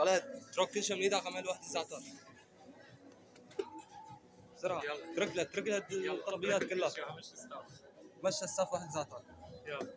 خلاص اترك كل شيء من إيدك عمل واحد بسرعة. اترك لها اترك لها الطلبيات كلها. مشى الصف واحد زعتر يلا.